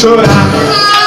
should I?